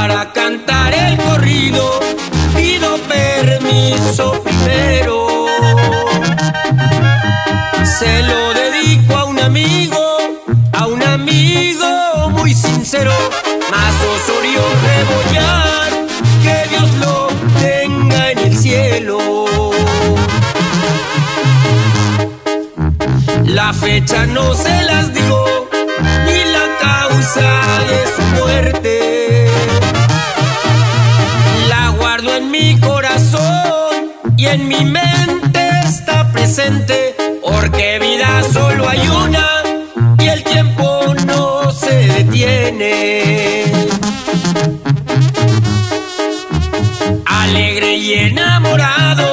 para cantar el corrido pido permiso primero. Se lo dedico a un amigo, a un amigo muy sincero, más Osorio Rebollar, que Dios lo tenga en el cielo. La fecha no se las digo, ni la causa de mi corazón y en mi mente está presente, porque vida solo hay una y el tiempo no se detiene. Alegre y enamorado,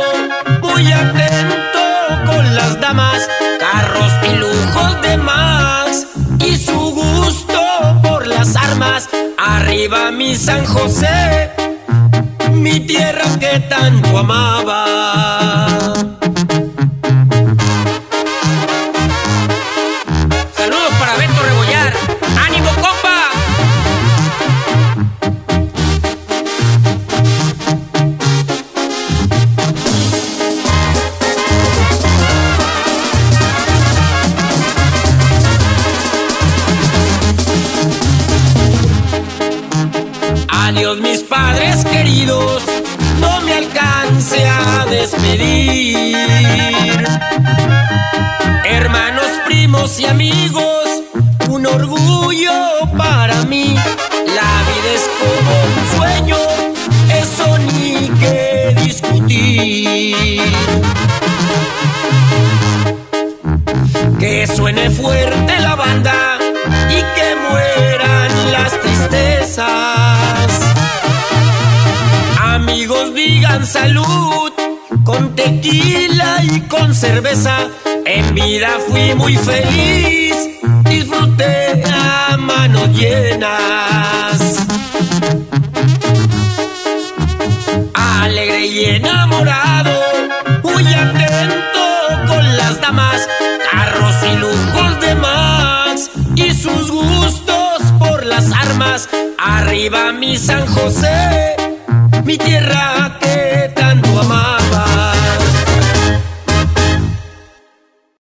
muy atento con las damas, carros y lujos de más, y su gusto por las armas. Arriba mi San José, mi tierra que tanto amaba. Adiós mis padres queridos, no me alcance a despedir. Hermanos, primos y amigos, un orgullo para mí. La vida es como un sueño, eso ni que discutir. Que suene fuerte la banda y que mueran las tristezas. Salud con tequila y con cerveza. En vida fui muy feliz, disfruté a manos llenas. Alegre y enamorado, muy atento con las damas, carros y lujos de más, y sus gustos por las armas. Arriba mi San José, mi tierra